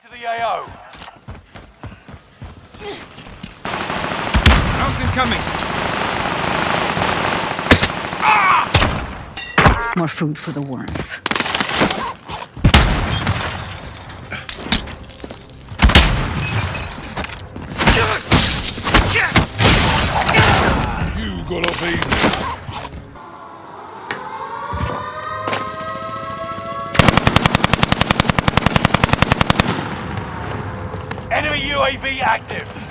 Get to the AO. Mountain coming. Ah! More food for the worms. You got off easy. UAV active.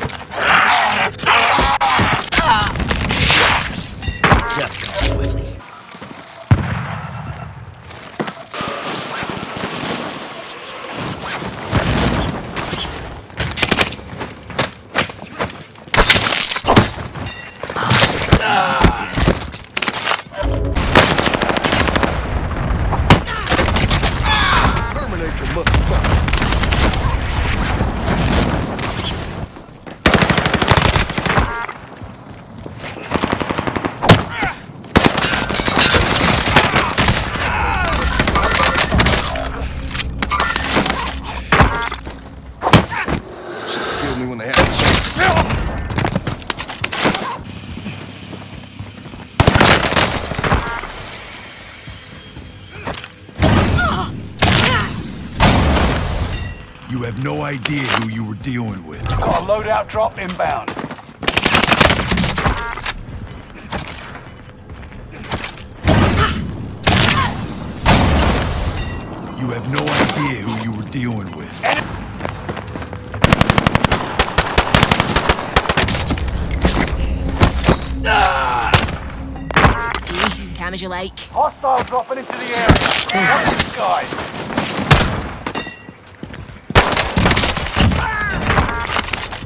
You have no idea who you were dealing with. Got a loadout drop inbound. You have no idea who you were dealing with. See? Calm as you like. Hostile dropping into the area. Watch the skies.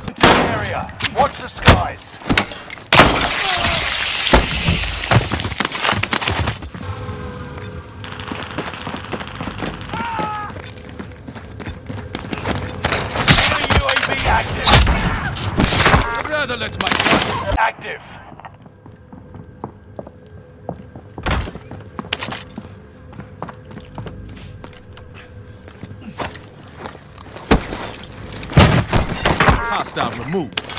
Into the area. Watch the skies. Active. Rather let my. Active. Hostile removed.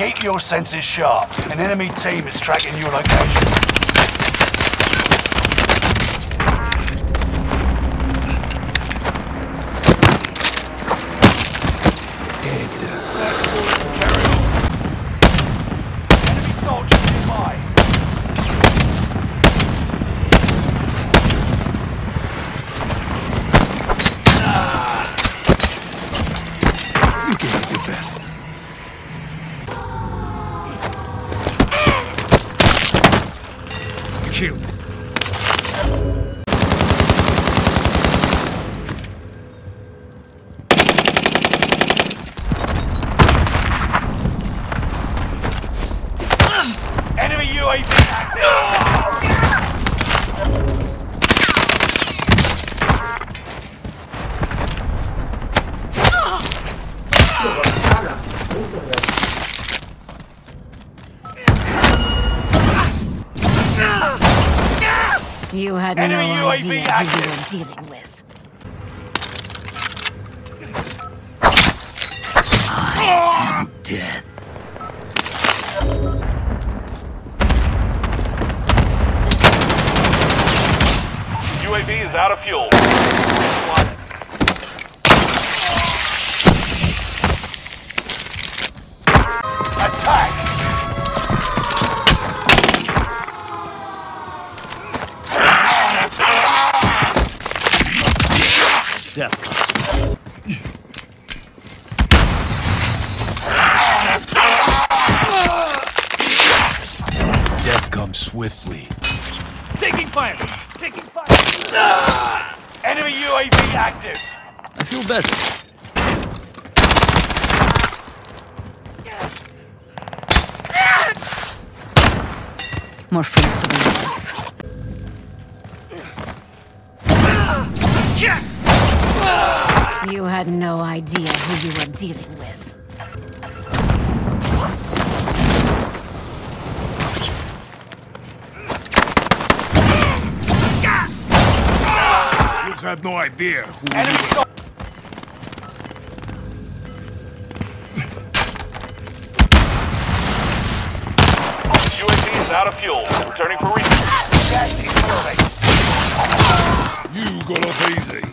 Keep your senses sharp. An enemy team is tracking your location. You had Enemy no UAV idea active. who you were dealing with. I am death. UAV is out of fuel. Attack! Death swiftly. Taking fire! Taking fire! Ah! Enemy UAV active. I feel better. More food for the worms. You had no idea who you were dealing with. Have no idea who Enemy sol- UAV is out of fuel. Returning for refuel. Gas is moving. You got off easy.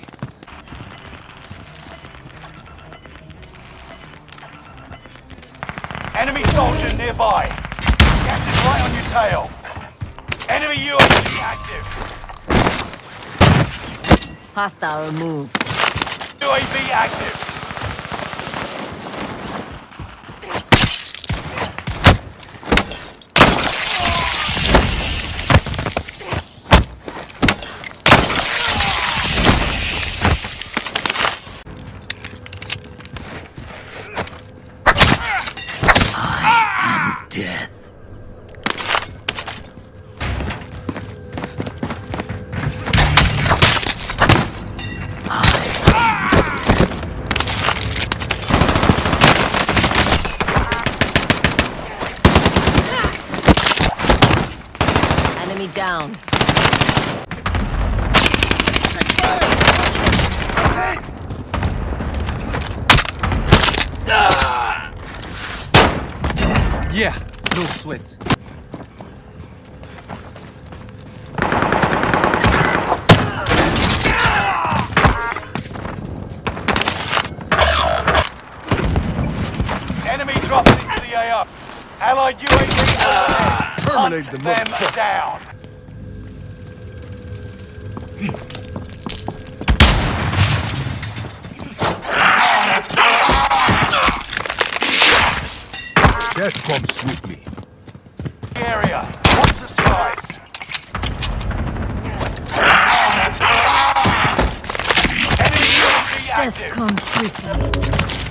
Enemy soldier nearby. Gas is right on your tail. Enemy UAV active. Hostile removed. UAV active. Death. Enemy down. Yeah, no sweat. Enemy dropping into the AO. Allied UAV overhead. Terminate Hunt the them motherfucker. down. Death comes swiftly. Area. Watch the skies. Enemy UAV Death comes swiftly.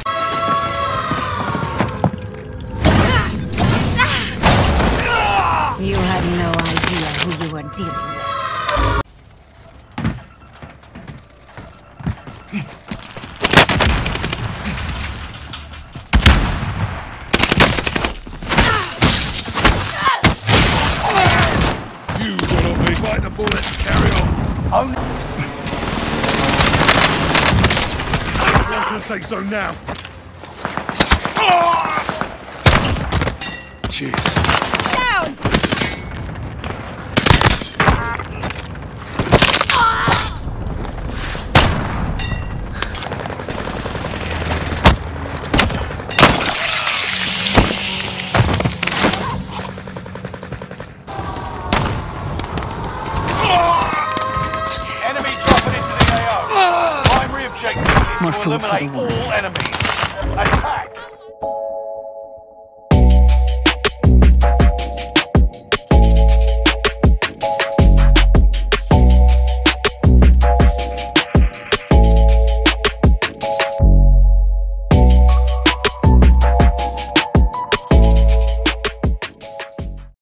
Say so now. Enemy the eliminate all enemies. Attack.